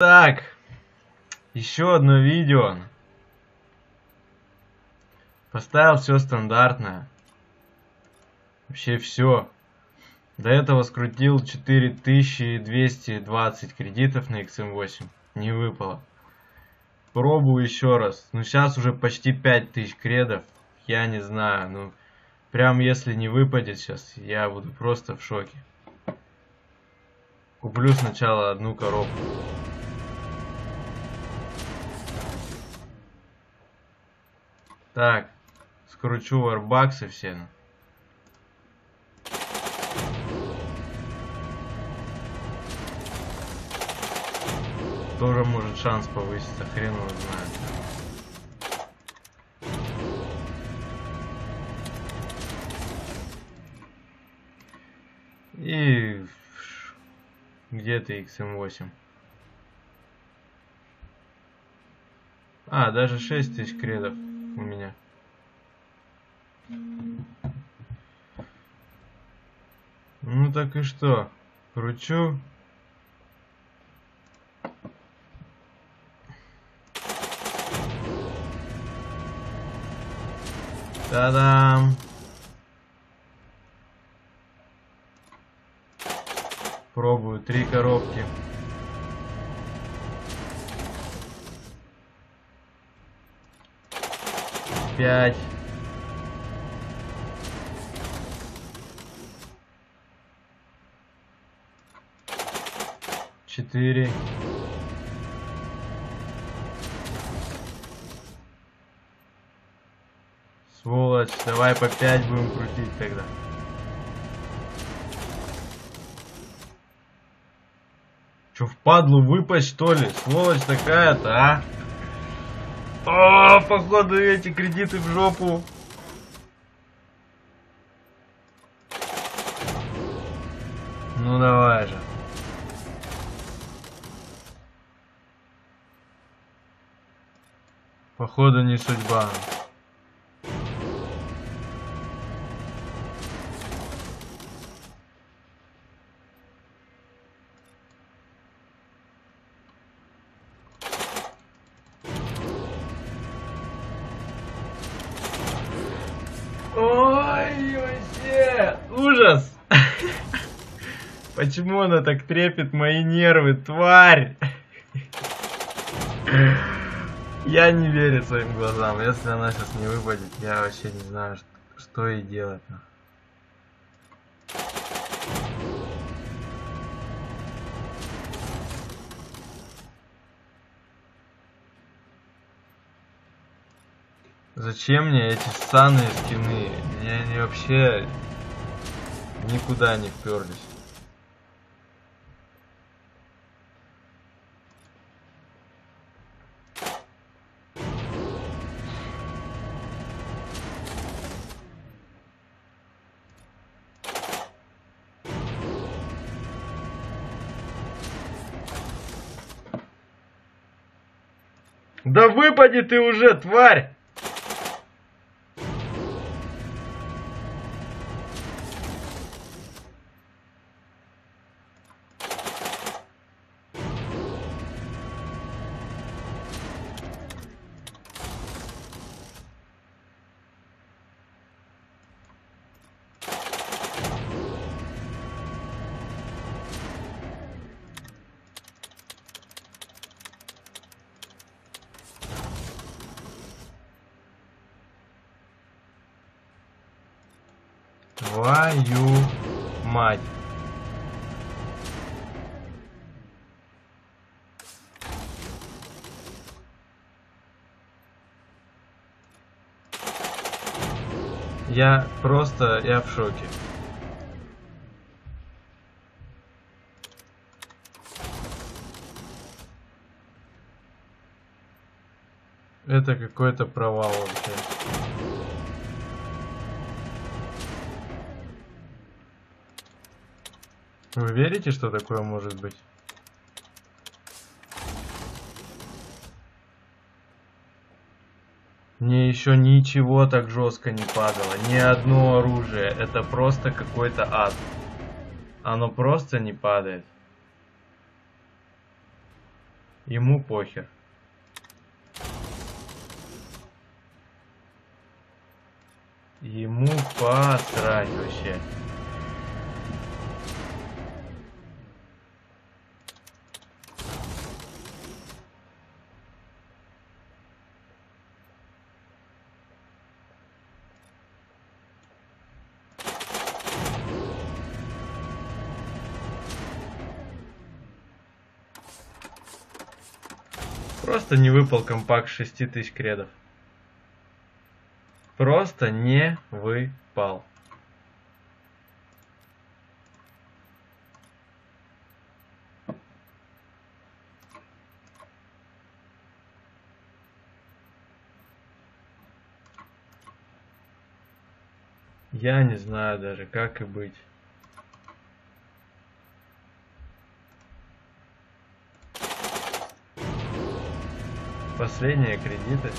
Так, еще одно видео. Поставил все стандартное. Вообще все. До этого скрутил 4220 кредитов на XM8. Не выпало. Пробую еще раз. Ну сейчас уже почти 5000 кредов. Я не знаю. Ну прям если не выпадет сейчас, я буду просто в шоке. Куплю сначала одну коробку. Так, скручу варбаксы все. Тоже может шанс повыситься, хрен его знает. И где-то XM8. А, даже 6 тысяч кредов у меня. Ну так и что? Кручу. Та-дам! Пробую три коробки. Пять. Четыре. Сволочь, давай по пять будем крутить тогда. Че, впадлу выпасть, что ли? Сволочь такая-то, а? О, походу эти кредиты в жопу. Ну давай же. Походу не судьба. Почему она так трепет мои нервы, тварь? Я не верю своим глазам. Если она сейчас не выпадет, я вообще не знаю, что, что и делать. Зачем мне эти ссаные скины? Мне они вообще никуда не вперлись. Да выпади ты уже, тварь! Твою мать. Я просто, я в шоке. Это какой-то провал вообще. Вы верите, что такое может быть? Мне еще ничего так жестко не падало. Ни одно оружие. Это просто какой-то ад. Оно просто не падает. Ему похер. Ему посрать вообще. Просто не выпал компакт 6000 кредов. Просто не выпал. Я не знаю даже, как и быть. Последние кредиты.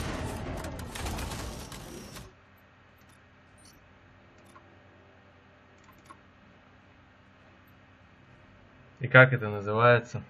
И как это называется?